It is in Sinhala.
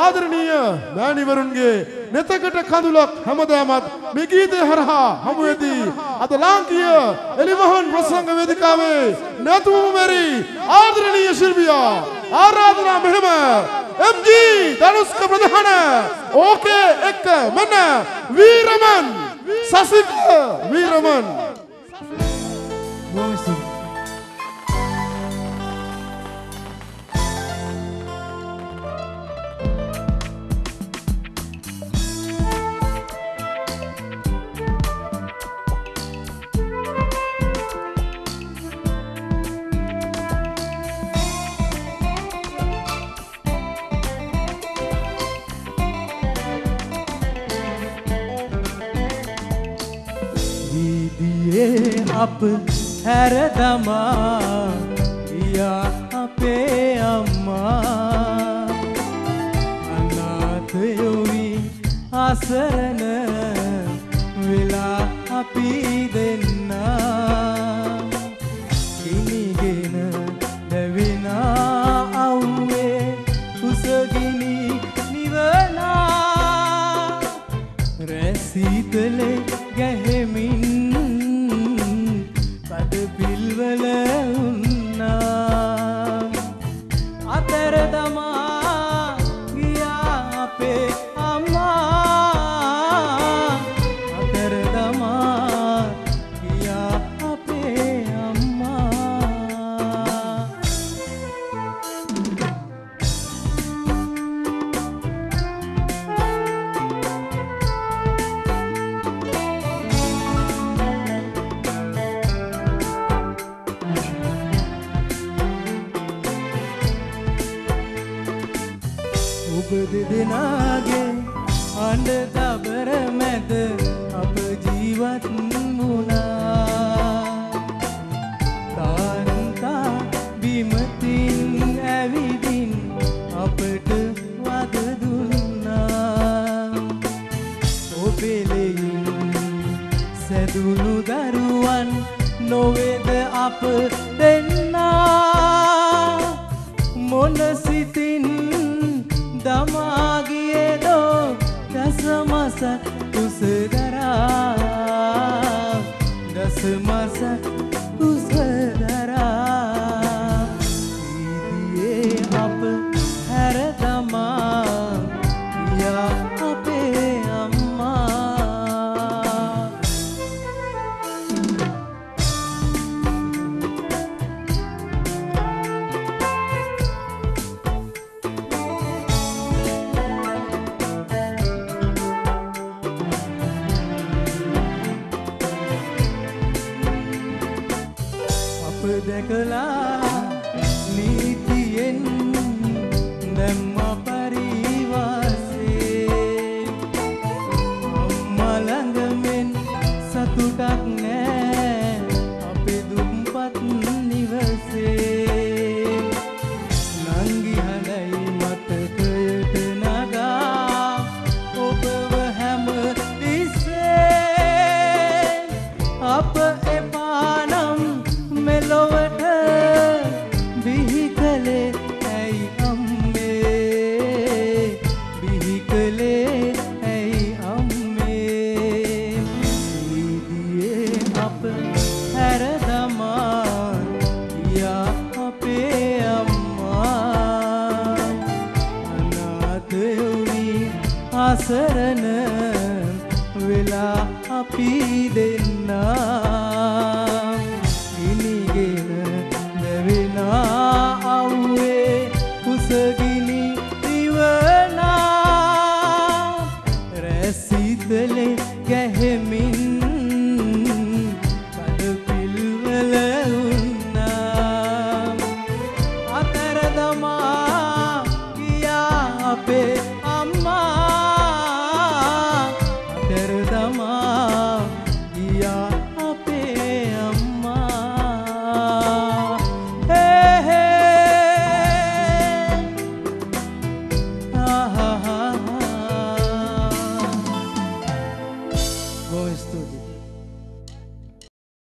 ආදරණීය මෑණිවරුන්ගේ නෙතකට කඳුලක් හැමදාමත් මේ ගීතය හරහා හමු වෙදී අද ලාංකීය එලිමහන් ප්‍රසංග වේදිකාවේ නැතුම මෙරි ආදරණීය ශිල්පියා ආරාධනා මෙහෙම MG ධනුෂ්ක ප්‍රධාන ඕකේ එක්ක මෙන්න වීරමන් සසික වීරමන්. බොහොම ස්තුතියි. වීදියේ අප හැරදමා ගියා අපේ අම්මා අනාථයොවි අසරණ වෙලා අපි දෙන්නා ඔබ දෙදෙනාගේ අඬ දබර මැද අප ජීවත් වුණා. තාන්තා බිමතින් ඇවිදින් අපට වද දුන්නා. ඔබෙලෙයින් සැදුණු දරුවන් නොවේද අප දෙන්නා? भला අසරණ වෙලා අපි දෙන්නා.